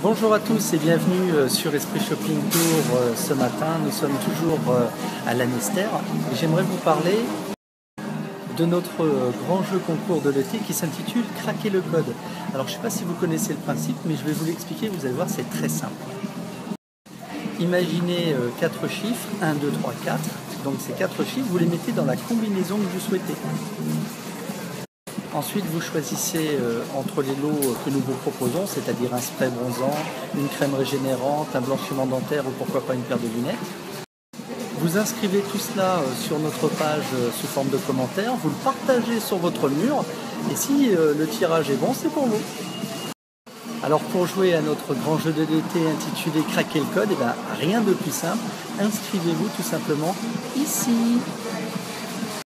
Bonjour à tous et bienvenue euh, sur Esprit Shopping Tour euh, ce matin. Nous sommes toujours euh, à l'Anester j'aimerais vous parler de notre grand jeu concours de l'été qui s'intitule Craquer le code. Alors je ne sais pas si vous connaissez le principe mais je vais vous l'expliquer, vous allez voir c'est très simple. Imaginez quatre chiffres, 1, 2, 3, 4. Donc ces quatre chiffres, vous les mettez dans la combinaison que vous souhaitez. Ensuite, vous choisissez euh, entre les lots que nous vous proposons, c'est-à-dire un spray bronzant, une crème régénérante, un blanchiment dentaire ou pourquoi pas une paire de lunettes. Vous inscrivez tout cela euh, sur notre page euh, sous forme de commentaire, vous le partagez sur votre mur et si le tirage est bon, c'est pour vous. Alors pour jouer à notre grand jeu de l'été intitulé Craquer le code, eh bien, rien de plus simple, inscrivez-vous tout simplement ici.